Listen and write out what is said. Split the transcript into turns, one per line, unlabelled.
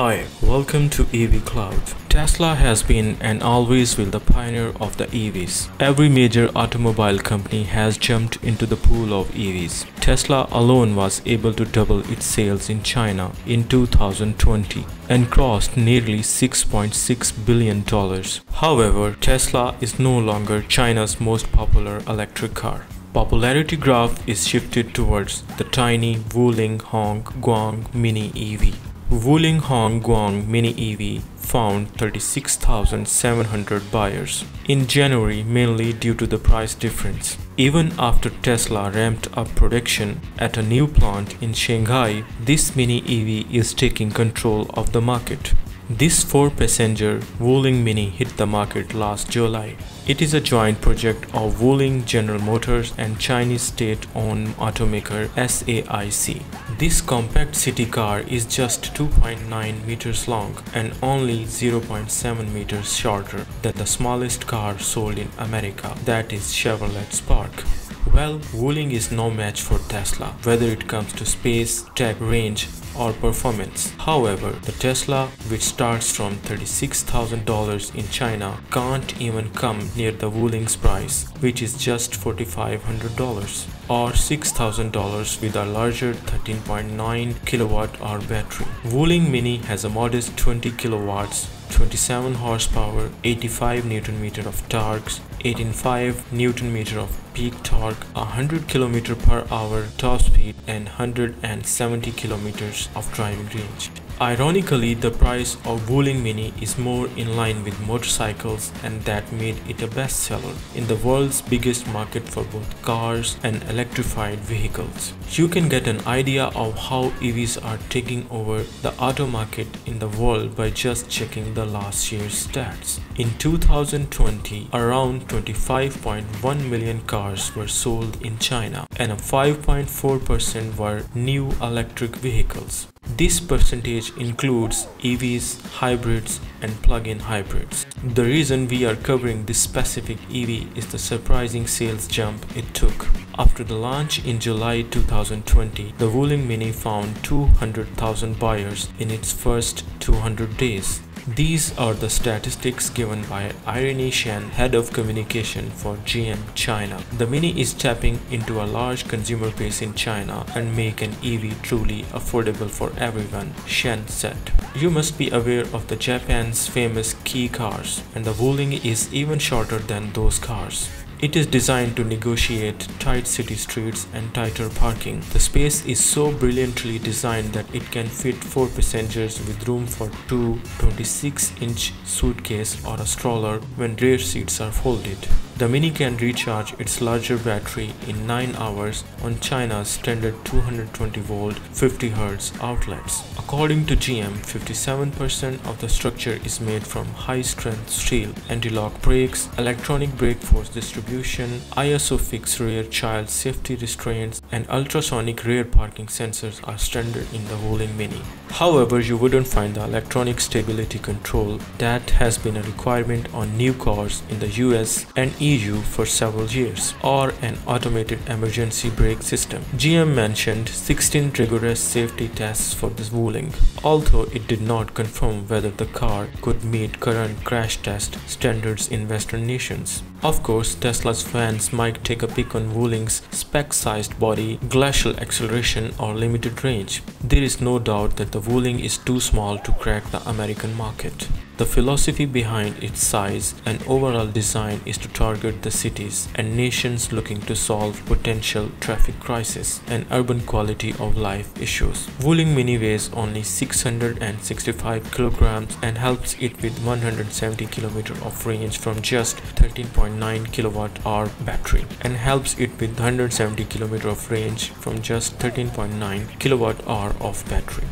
Hi, welcome to EV Cloud. Tesla has been and always will the pioneer of the EVs. Every major automobile company has jumped into the pool of EVs. Tesla alone was able to double its sales in China in 2020 and crossed nearly $6.6 billion. However, Tesla is no longer China's most popular electric car popularity graph is shifted towards the tiny Wuling Hong Guang Mini EV. Wuling Hong Guang Mini EV found 36,700 buyers in January mainly due to the price difference. Even after Tesla ramped up production at a new plant in Shanghai, this mini EV is taking control of the market. This four-passenger Wuling Mini hit the market last July. It is a joint project of Wuling General Motors and Chinese state-owned automaker SAIC. This compact city car is just 2.9 meters long and only 0.7 meters shorter than the smallest car sold in America, that is Chevrolet Spark. Well, Wuling is no match for Tesla, whether it comes to space, tech, range, or performance. However, the Tesla, which starts from $36,000 in China, can't even come near the Wuling's price, which is just $4,500 or $6,000 with a larger 13.9 kilowatt hour battery. Wuling Mini has a modest 20 kilowatts 27 horsepower, 85 Newton meter of torque, 18.5 Newton meter of peak torque, 100 km per hour top speed and 170 kilometers of driving range. Ironically, the price of Wuling Mini is more in line with motorcycles and that made it a bestseller in the world's biggest market for both cars and electrified vehicles. You can get an idea of how EVs are taking over the auto market in the world by just checking the last year's stats. In 2020, around 25.1 million cars were sold in China and 5.4% were new electric vehicles. This percentage includes EVs, hybrids and plug-in hybrids. The reason we are covering this specific EV is the surprising sales jump it took. After the launch in July 2020, the Wuling Mini found 200,000 buyers in its first 200 days. These are the statistics given by Irene Shen, head of communication for GM China. The Mini is tapping into a large consumer base in China and make an EV truly affordable for everyone, Shen said. You must be aware of the Japan's famous kei cars and the Wuling is even shorter than those cars. It is designed to negotiate tight city streets and tighter parking. The space is so brilliantly designed that it can fit 4 passengers with room for two 26-inch suitcase or a stroller when rear seats are folded. The Mini can recharge its larger battery in 9 hours on China's standard 220 volt 50 Hz outlets. According to GM, 57% of the structure is made from high-strength steel, anti-lock brakes, electronic brake force distribution, ISOFIX rear child safety restraints, and ultrasonic rear parking sensors are standard in the Wuling Mini. However, you wouldn't find the electronic stability control that has been a requirement on new cars in the US and EU for several years, or an automated emergency brake system. GM mentioned 16 rigorous safety tests for this Wuling, although it did not confirm whether the car could meet current crash test standards in Western nations. Of course, Tesla's fans might take a pick on Wuling's spec-sized body, glacial acceleration or limited range. There is no doubt that the Wuling is too small to crack the American market. The philosophy behind its size and overall design is to target the cities and nations looking to solve potential traffic crisis and urban quality of life issues. Wuling Mini weighs only 665 kilograms and helps it with 170 km of range from just 13.9 kilowatt hour battery and helps it with 170 km of range from just 13.9 kilowatt hour of battery.